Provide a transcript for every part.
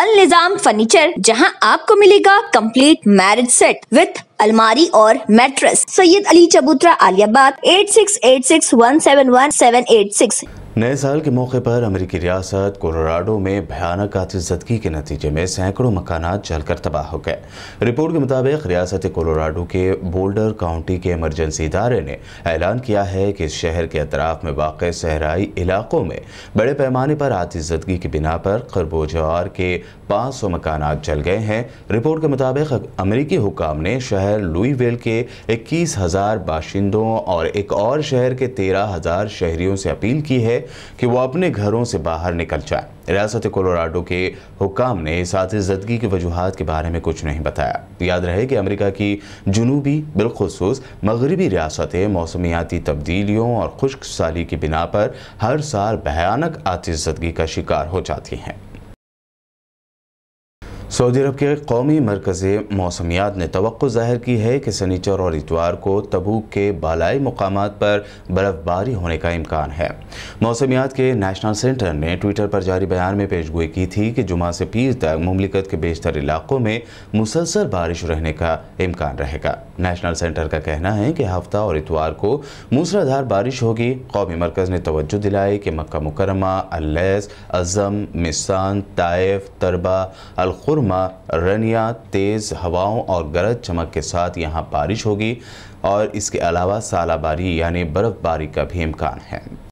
अल निज़ाम furniture, जहाँ आपको मिलेगा कंप्लीट मैरिज सेट विथ अलमारी और mattress Syed Ali Chabutra Aliabad eight six eight six one seven one seven eight six नए साल के मौके पर अमेरिकी रियासत कोलोराडो में भयानक आतिशदगी के नतीजे में सैकड़ों मकानात जलकर तबाह हो गए। रिपोर्ट के मुताबिक, रियासत कोलोराडो के बोल्डर काउंटी के इमरजेंसी इदारे ने ऐलान किया है कि इस शहर के अतराफ में वाक़ सहराई इलाकों में बड़े पैमाने पर आतिशदगी की बिना पर खरबोजवार के 500 मकानात जल गए हैं। रिपोर्ट के मुताबिक, अमरीकी हुकाम ने शहर लुईवेल के इक्कीस हज़ार बाशिंदों और एक और शहर के तेरह हज़ार शहरीों से अपील की है कि वो अपने घरों से बाहर निकल जाए। रियासत कोलोराडो के हुकाम ने आतिशदगी की वजूहत के बारे में कुछ नहीं बताया। याद रहे कि अमेरिका की जनूबी, बिलखसूस, मगरबी रियासतें मौसमियाती तब्दीलियों और खुश्क साली की बिना पर हर साल भयानक आतिशदगी का शिकार हो जाती हैं। सऊदी अरब के कौमी मरकज़ मौसमियात ने तो ज़ाहिर की है कि सनीचर और इतवार को तबूक के बालाई मकाम पर बर्फ़बारी होने का इम्कान है। मौसमियात के नेशनल सेंटर ने ट्विटर पर जारी बयान में पेशगोई की थी कि जुमा से पीर तक ममलिकत के बेशतर इलाकों में मुसलसल बारिश रहने का इम्कान रहेगा। नेशनल सेंटर का कहना है कि हफ़्ता और इतवार को मूसलाधार बारिश होगी। कौमी मरकज़ ने तोज्जो दिलाई कि मक्का मुकरमा अल्लैस, अज़म, मिसान, ताइफ, तरबा अलखुर सुरमा रनिया, तेज़ हवाओं और गरज चमक के साथ यहाँ बारिश होगी और इसके अलावा सालाबारी यानी बर्फबारी का भी इम्कान है।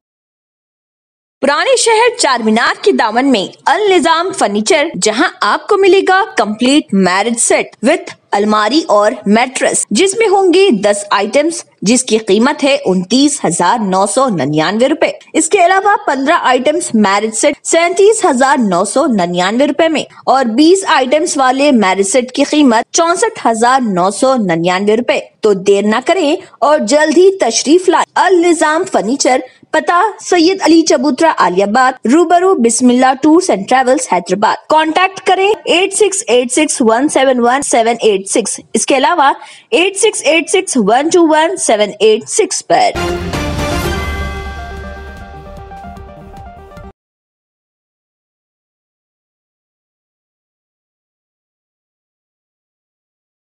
पुराने शहर चार मीनार के दामन में अल निज़ाम फर्नीचर, जहाँ आपको मिलेगा कंप्लीट मैरिज सेट विथ अलमारी और मैट्रेस जिसमें होंगे दस आइटम्स जिसकी कीमत है उनतीस हज़ार नौ सौ निन्यानवे रूपए। इसके अलावा पंद्रह आइटम्स मैरिज सेट सैतीस हज़ार नौ सौ निन्यानवे रूपए में, और बीस आइटम्स वाले मैरिज सेट की कीमत चौसठ हज़ार नौ सौ निन्यानवे रूपए। तो देर न करें और जल्द ही तशरीफ़ लाए। अल निज़ाम फर्नीचर, पता, सैयद अली चबूतरा आलियाबाद, रूबरू Bismillah tours and travels Hyderabad. Contact करें eight six eight six one seven one seven eight six. इसके अलावा eight six eight six one two one seven eight six पर।